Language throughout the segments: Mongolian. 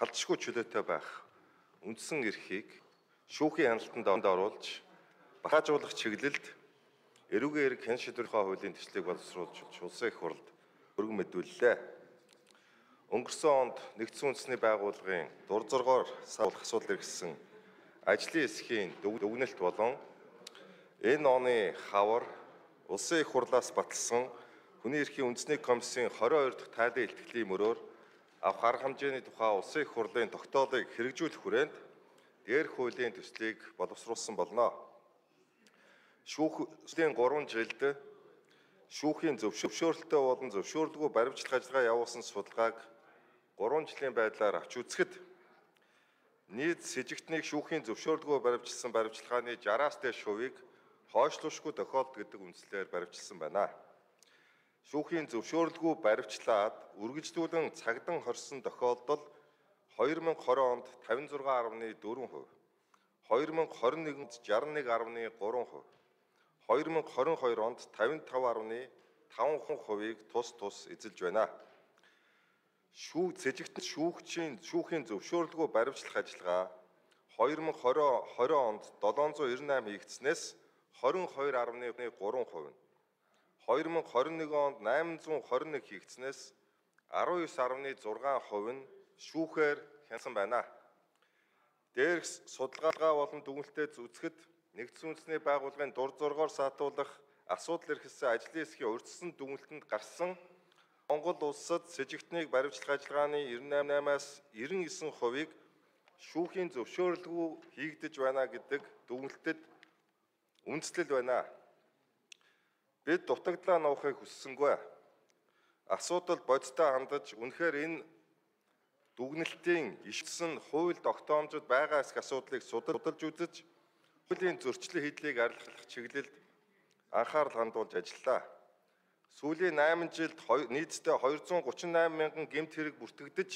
халдшгүй чөлөөтэй байх үндсэн эрхийг шүүхийн хяналтанд оруулж бахаажуулах чиглэлд эрүүгийн эрх хэн шийдвэрхээ хуулийн төслийг боловсруулж улсын их хурлд өргөн мэдүүллээ. Өнгөрсөн онд нэгдсэн үндэсний байгууллагын дур зоргоор суулгах асуудал иргэсэн ажлын эсхийн дүгнэлт болон энэ оны хавар улсын их хурлаас баталсан хүний эрхийн үндэсний комиссийн 22 дахь тайлан илтгэлийн мөрөөр авах арга хэмжээний тухай улсын их хурлын тогтоолыг хэрэгжүүлэх хүрээнд дээрх хуулийн төслийг боловсруулсан болно. Шүүхийн 3 жилд шүүхийн зөвшөөрөлтөй болон зөвшөөрлгүй баримтлах ажиллагаа явуулсан судалгааг 3 жилийн байдлаар авч үзэхэд нийт сэжигтнийг шүүхийн зөвшөөрлгүй баримтжилсан баримтчилгааны 60-аас дээш хувийг хойшлуулшгүй тохиолдол гэдэг үндслээр баримтжилсан байна. Шүүхийн зөвшөөрлгүй баримтлаад үргэлжлүүлэн цагдан хорсон тохиолдол 2020 онд 56.4%, 2021 онд 61.3%, 2022 онд 55.5%-ийг тус тус эзэлж байна. Шүү цэжигтэн шүүгчийн шүүхийн зөвшөөрлгүй баримтлах ажиллагаа 2020 20 онд 798 хийгдснээс 22.3%, 2021 онд 821 хийгдснээс 19.6% нь шүүхээр хянсан байна. Дээрх судалгаа болон дүгнэлтээ зүцгэд нэгдсэн үндэсний байгууллагын дур зоргоор саатуулах асуудал эрхэлсэн ажлын хэсгийн урьдчилсан дүгнэлтэнд гарсан Монгол улсад сэжигтнийг баримтлах ажиллагааны 98-аас 99%-ийг шүүхийн зөвшөөрлгүй хийгдэж байна гэдэг дүгнэлтэд үндэслэл байна. Бид дутагдлаа нуухыг хүссэнгүй. Асуудал бодиттой хандаж үнэхээр энэ дүгнэлтийн ишсэн хууль тогтоомжид байгаа эсэх асуудлыг судалж үзэж хуулийн зөрчлөн хийдлийг арилгах чиглэлд анхаарал хандуулж ажиллаа. Сүүлийн 8 жилд нийтдээ 238 мянган гэмт хэрэг бүртгэгдэж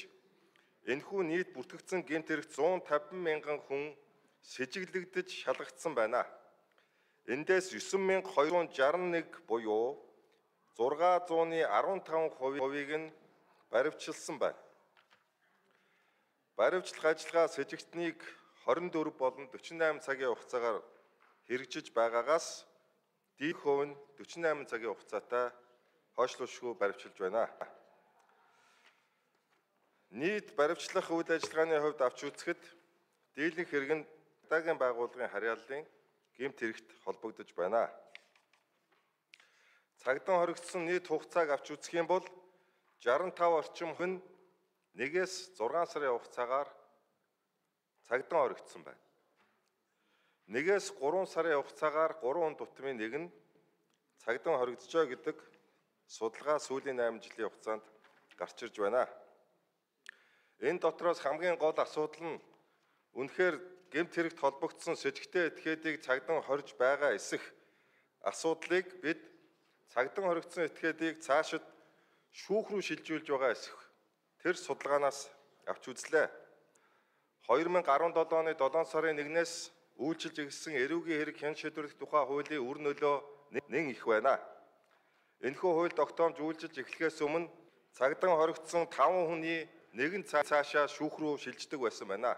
энэхүү нийт бүртгэгдсэн гэмт хэрэг 150 мянган хүн сэжиглэгдэж шалгагдсан байна. Эндээс 9261 буюу 600-ны 15%-ийг нь баривчилсан байна. Баривчлах ажиллагаа с ิจ гтнийг 24 болон 48 цагийн хугацаагаар хэрэгжиж байгаагаас дийлх хувь нь 48 цагийн хугацаатай хойшлуулшгүй баривчилж байна. Нийт баривчлах үйл ажиллагааны хувьд авч үзэхэд дийлэнх хэрэг нь дараагийн байгууллагын харьяаллын гэмт хэрэгт холбогдож байна. Цагдан хоригдсон нийт хугацааг авч үзэх юм бол 65 орчим хүн нэгээс 6 сарын хугацаагаар цагдан орогдсон байна. Нэгээс 3 сарын хугацаагаар 3 дутмын нэг нь цагдан хоригджоо гэдэг судалгаа сүүлийн 8 жилийн хугацаанд гарч ирж байна. Энэ дотроос хамгийн гол асуудал нь үнэхээр гэмт хэрэгт холбогдсон сэжигтэй этгээдийг цагдан хорж байгаа эсэх асуудлыг бид цагдан хоригдсон этгээдийг цаашид шүүх рүү шилжүүлж байгаа эсэх тэр судалгаанаас авч үзлээ. 2017 оны 7 сарын 1-ээс үйлчилж ирсэн эрүүгийн хэрэг хэн шийдвэрлэх тухай хуулийн үр нөлөө нэн их байна. Энэхүү хууль тогтоомж үйлчилж эхлэхээс өмнө цагдан хоригдсон 5 хүний нэгэн цаашаа шүүх рүү шилждэг байсан байна.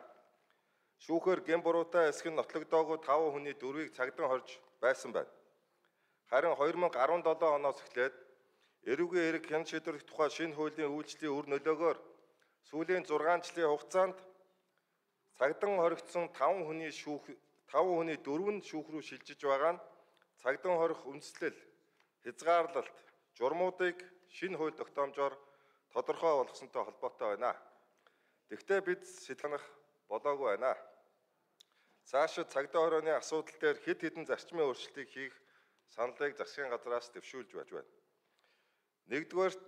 Шүүхээр гэм буруутай эсэх нь нотлогдоогүй 5 хүний дөрвийг цагдан хорж байсан байна. Харин 2017 оноос эхлээд эрүүгийн хэрэг хэн шийдвэрлэх тухай шинэ хуулийн үйлчлэлийн үр нөлөөгөөр сүүлийн 6 жилийн хугацаанд Цагдан хоригдсон 5 хүний шүүх 5 хүний 4 нь шүүх рүү шилжиж байгаа нь цагдан хорих үндэслэл, хязгаарлалт, журмуудыг шинэ хууль тогтоомжоор тодорхой болгосонтой холбоотой байна. Тэгвэл бид сэтгэнах болоогүй байна. Цаашид цагдаа хорооны асуудал дээр хэд хэдэн зарчмын өөрчлөлтийг хийх саналыг засгийн газраас дэвшүүлж байж байна. Нэгдүгээрт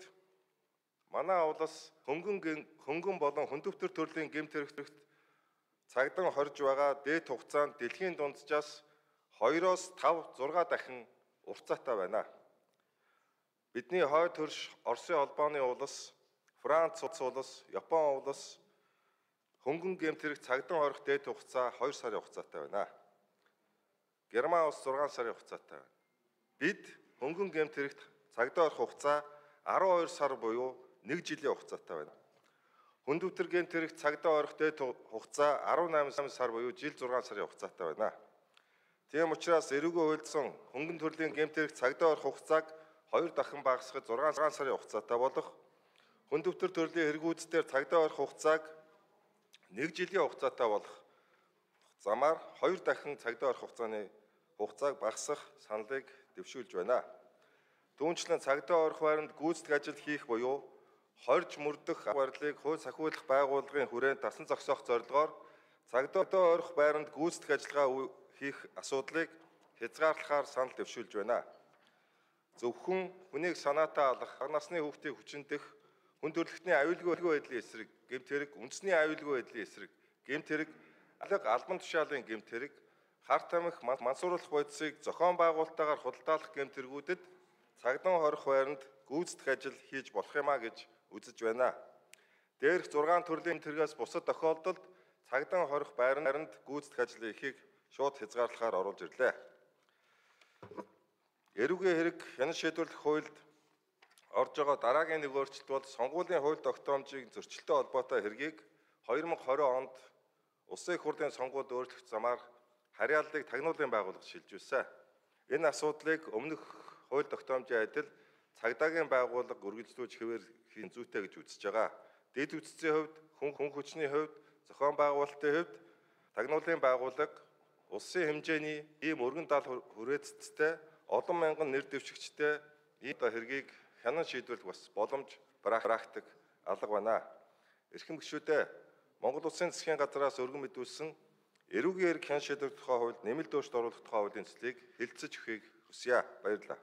манай улс хөнгөн хөнгөн болон хөндөвтөр төрлийн гэмт хэрэгт цагдан хорж байгаа дээд хугацаанд дэлхийн дунджаас 2-оос 5 6 дахин уртцаатай байна. Бидний хойд хөрш Оросын холбооны улс, Франц улс, Япон улс хөнгөн гэмт хэрэг цагдан хорих дээд хугацаа 2 сарын хугацаатай байна. Герман улс 6 сарын хугацаатай байна. Бид хөнгөн гэмт хэрэгт цагдаа орох хугацаа 12 сар буюу 1 жилийн хугацаатай байна. Хүнд өвтөр гэмт хэрэг цагдаа орох дэд хугацаа 18 сар буюу жил 6 сарын хугацаатай байна. Тийм учраас эрүүгөө хуульдсан хөнгөн төрлийн гэмт хэрэг цагдаа орох хугацааг 2 дахин багасгаж 6 сарын хугацаатай болох хүнд өвтөр төрлийн хэрэгүүдсдээр цагдаа орох хугацааг 1 жилийн хугацаатай болох замаар 2 дахин цагдаа орох хугацааны хугацааг багасгах саналыг дэвшүүлж байна. Түүнчлэн цагдаа орох байранд гүйцэтгэх ажил хийх буюу хорж мөрдөх барилыг хууль сахиулах байгууллагын хүрээнд тасан зогсоох зорилгоор цагдаа орох байранд гүйцэтгэх ажиллагаа хийх асуудлыг хязгаарлахаар санал дэвшүүлж байна. Зөвхөн хүнийг санаатаа алах, насны хүүхдийг хүчнэдэх, хүн төрөлхтний аюулгүй байдлын эсрэг, гэмт хэрэг, үндэсний аюулгүй байдлын эсрэг, гэмт хэрэг, алга албан тушаалын гэмт хэрэг, хар тамхи мансууруулах бодисыг зохион байгуулалтаагаар худалдаалах гэмт хэрэгүүдэд цагдаа хорих байранд гүйцэтгэх ажил хийж болох юмаа гэж үзэж байна. Дээрх 6 төрлийн тэргээс бусад тохиолдолд цагдаа хорих байранд гүйцэтгэх ажлын эхийг шууд хязгаарлахаар оруулж ирлээ. Эрүүгийн хэрэг хянан шийдвэрлэх хуульд орж байгаа дараагийн нэг өөрчлөлт бол сонгуулийн хууль тогтоомжийг зөрчилтэй холбоотой хэргийг 2020 онд Улсын их хурлын сонгуульд өөрчлөх замаар харьяаллыг тагнуулын байгууллага шилжүүлсэн. Энэ асуудлыг өмнөх хууль тогтоомжийн адил цагдаагийн байгууллага үргэлжлүүлж хэвээр хийн зүйтэй гэж үзэж байгаа. Дэд үтцийн хувьд, хүн хүн хүчний хувьд, зохион байгуулалтын хувьд тагнуулын байгууллага улсын хэмжээний ийм өргөн дал хүрээцтэй олон мянган нэр дэвшигчтэй ийм хэргийг хянан шийдвэрлэх бас боломж практик алга байна. Эрхэм гишүүдээ Монгол Улсын засгийн газраас өргөн мэдүүлсэн эрүүгийн эрг хян шийдвэрлэх тухай хуульд нэмэлт өөрчлөлт оруулах тухай хуулийн цэцлийг хэлэлцэж өгөхийг хүсье. Баярлалаа.